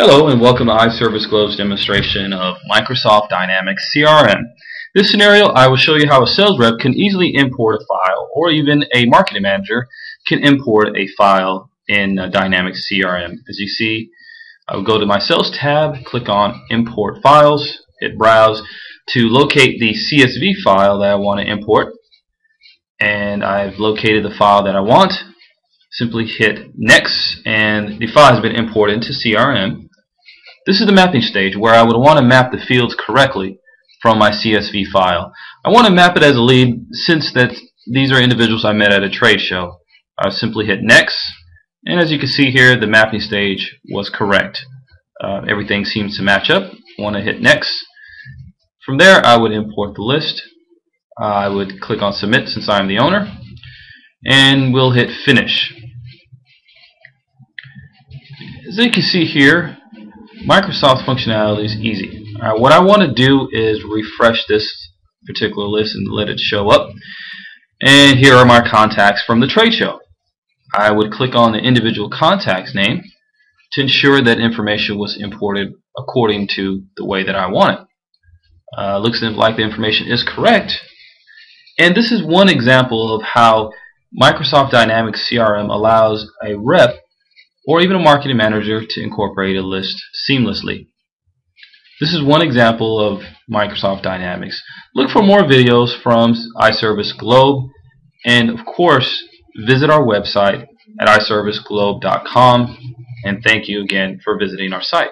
Hello and welcome to iService Globe's demonstration of Microsoft Dynamics CRM. This scenario I will show you how a sales rep can easily import a file or even a marketing manager can import a file in uh, Dynamics CRM. As you see I will go to my sales tab, click on import files, hit browse to locate the CSV file that I want to import and I've located the file that I want simply hit next and the file has been imported into CRM this is the mapping stage where I would want to map the fields correctly from my CSV file. I want to map it as a lead since that these are individuals I met at a trade show. I'll simply hit next and as you can see here the mapping stage was correct. Uh, everything seems to match up. Want to hit next. From there I would import the list. I would click on submit since I'm the owner and we'll hit finish. As you can see here Microsoft's functionality is easy. What I want to do is refresh this particular list and let it show up. And here are my contacts from the trade show. I would click on the individual contact's name to ensure that information was imported according to the way that I want it. Uh, looks like the information is correct. And this is one example of how Microsoft Dynamics CRM allows a rep or even a marketing manager to incorporate a list seamlessly. This is one example of Microsoft Dynamics. Look for more videos from iService Globe and of course visit our website at iserviceglobe.com and thank you again for visiting our site.